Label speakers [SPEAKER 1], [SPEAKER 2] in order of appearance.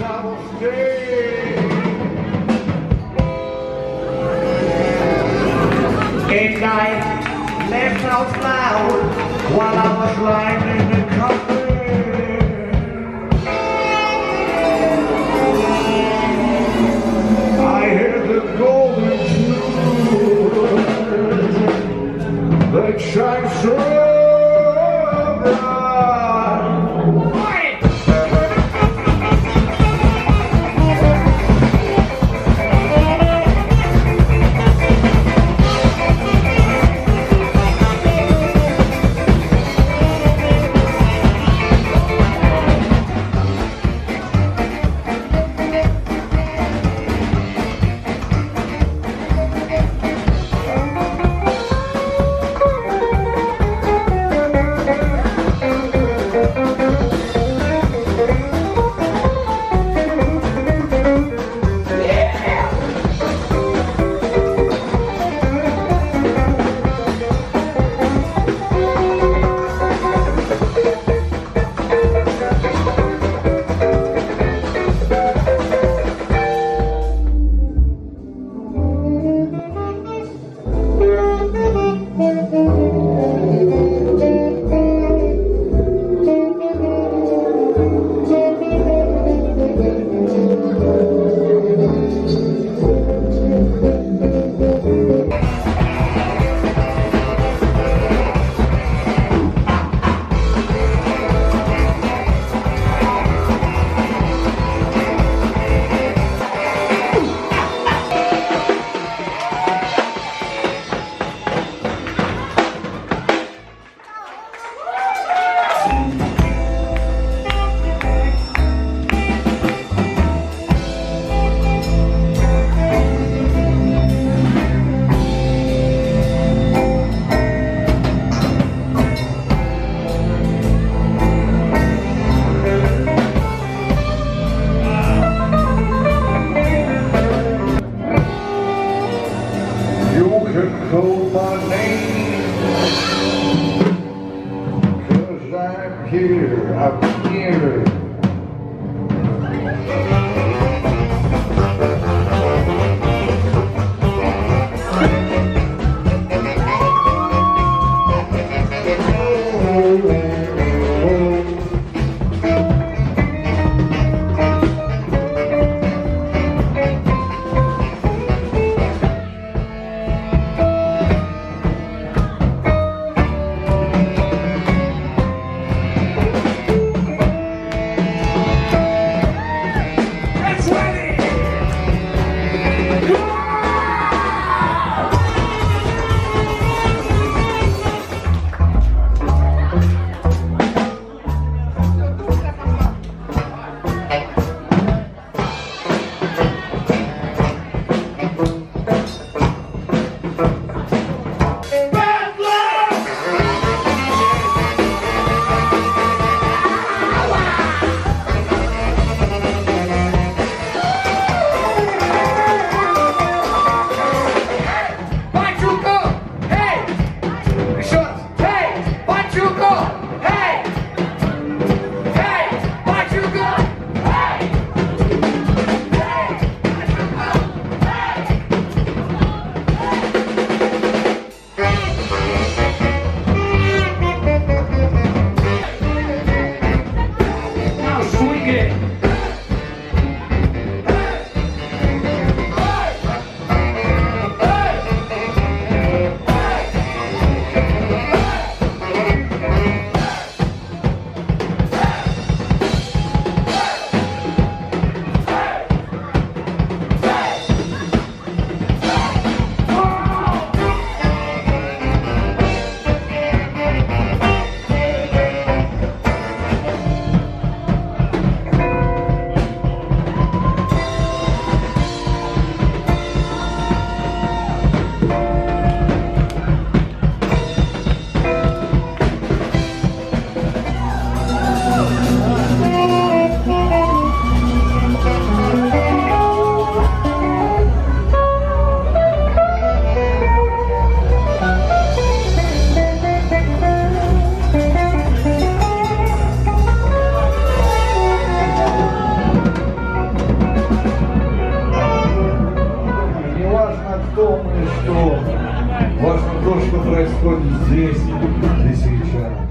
[SPEAKER 1] will stay. And I laughed out loud while I was lying in the coffin. I'm here, I'm here
[SPEAKER 2] думаю, что важно то, что происходит здесь и сейчас.